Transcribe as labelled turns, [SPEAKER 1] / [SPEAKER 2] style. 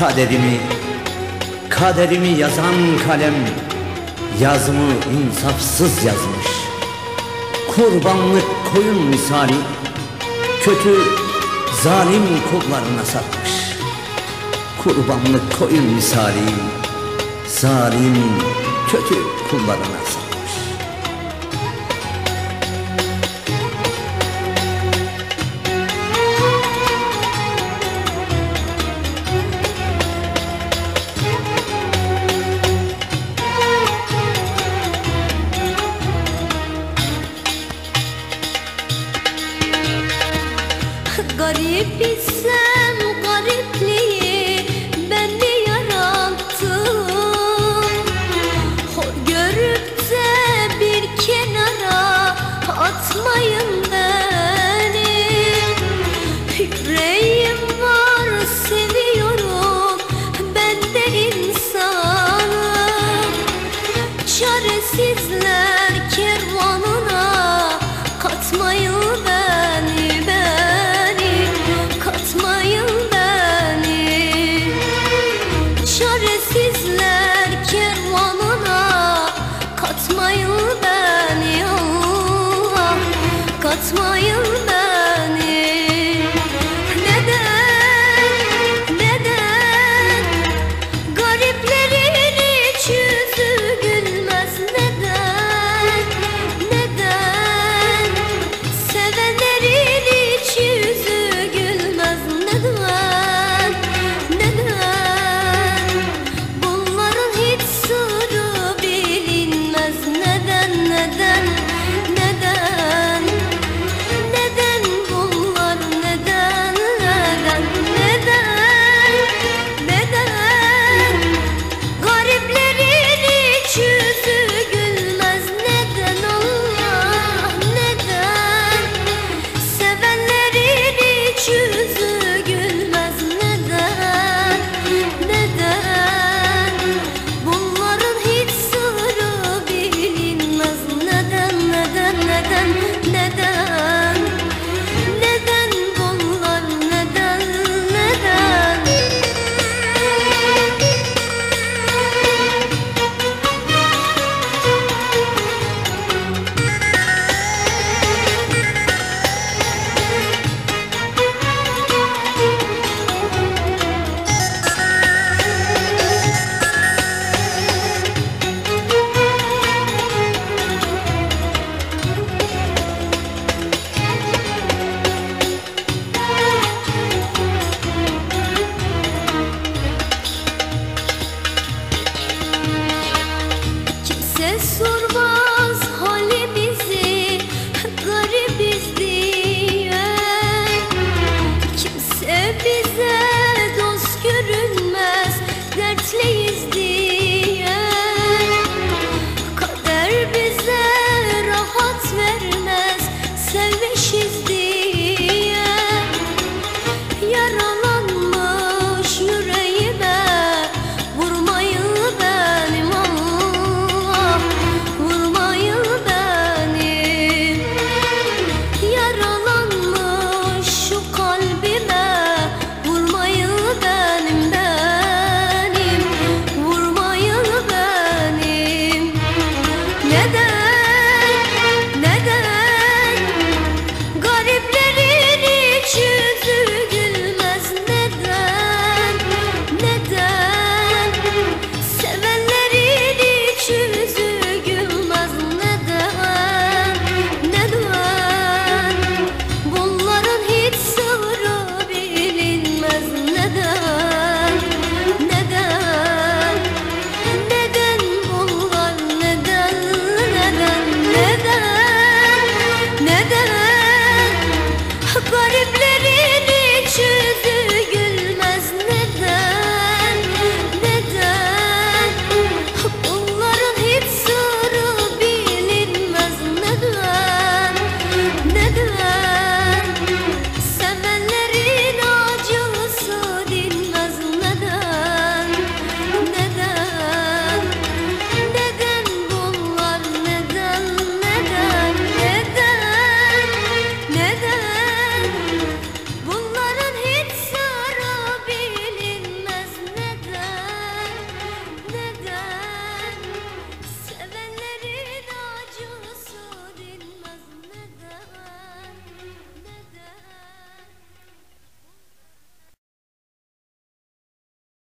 [SPEAKER 1] Kaderimi, kaderimi yazan kalem Yazımı insafsız yazmış. Kurbanlık koyun misali Kötü, zalim kullarına satmış. Kurbanlık koyun misali Zalim, kötü kullarına satmış.
[SPEAKER 2] garip bir sen What's my.